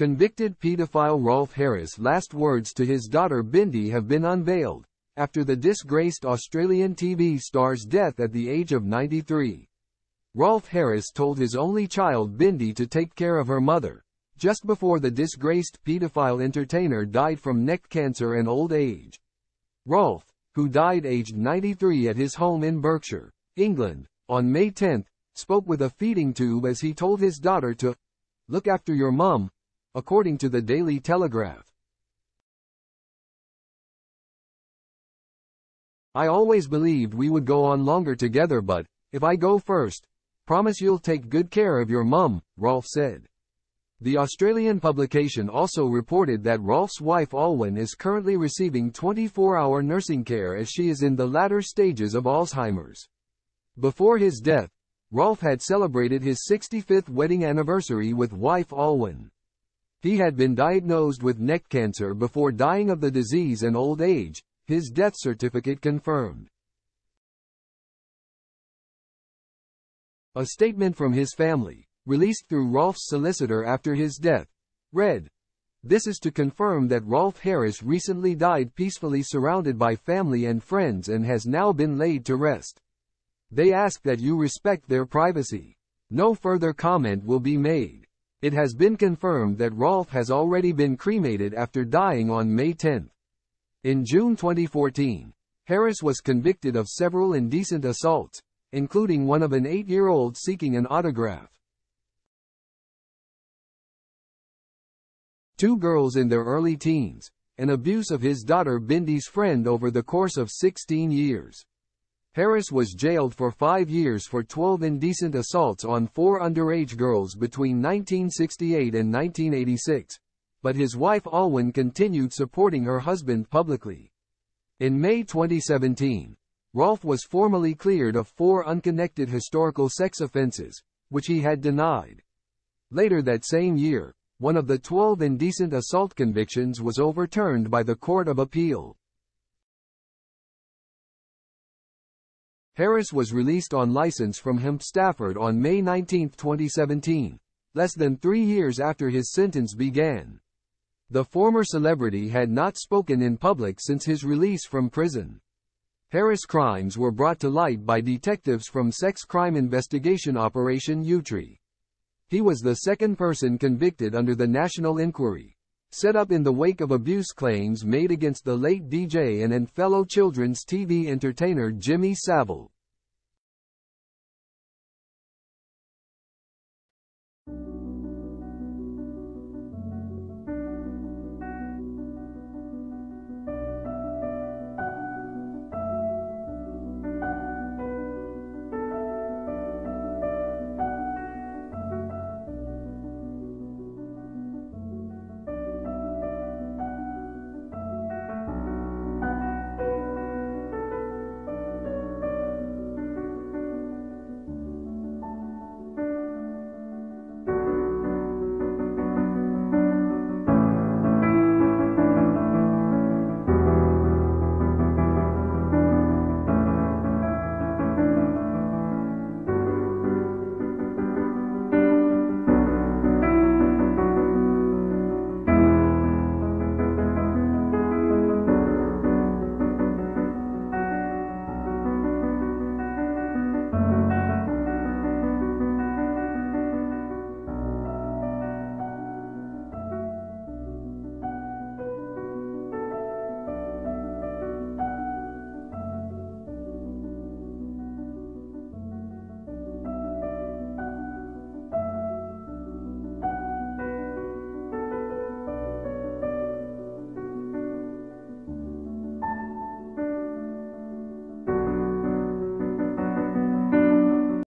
Convicted pedophile Rolf Harris' last words to his daughter Bindi have been unveiled, after the disgraced Australian TV star's death at the age of 93. Rolf Harris told his only child Bindi to take care of her mother, just before the disgraced pedophile entertainer died from neck cancer and old age. Rolf, who died aged 93 at his home in Berkshire, England, on May 10, spoke with a feeding tube as he told his daughter to look after your mum, according to the Daily Telegraph. I always believed we would go on longer together but, if I go first, promise you'll take good care of your mum, Rolf said. The Australian publication also reported that Rolf's wife Alwen is currently receiving 24-hour nursing care as she is in the latter stages of Alzheimer's. Before his death, Rolf had celebrated his 65th wedding anniversary with wife Alwen. He had been diagnosed with neck cancer before dying of the disease in old age, his death certificate confirmed. A statement from his family, released through Rolf's solicitor after his death, read, This is to confirm that Rolf Harris recently died peacefully surrounded by family and friends and has now been laid to rest. They ask that you respect their privacy. No further comment will be made. It has been confirmed that Rolf has already been cremated after dying on May 10. In June 2014, Harris was convicted of several indecent assaults, including one of an eight-year-old seeking an autograph. Two girls in their early teens, and abuse of his daughter Bindi's friend over the course of 16 years. Harris was jailed for five years for 12 indecent assaults on four underage girls between 1968 and 1986, but his wife Alwen continued supporting her husband publicly. In May 2017, Rolf was formally cleared of four unconnected historical sex offenses, which he had denied. Later that same year, one of the 12 indecent assault convictions was overturned by the Court of Appeal. Harris was released on license from HMP Stafford on May 19, 2017, less than three years after his sentence began. The former celebrity had not spoken in public since his release from prison. Harris' crimes were brought to light by detectives from Sex Crime Investigation Operation Yewtree. He was the second person convicted under the National Inquiry, set up in the wake of abuse claims made against the late DJ and, and fellow children's TV entertainer Jimmy Savile.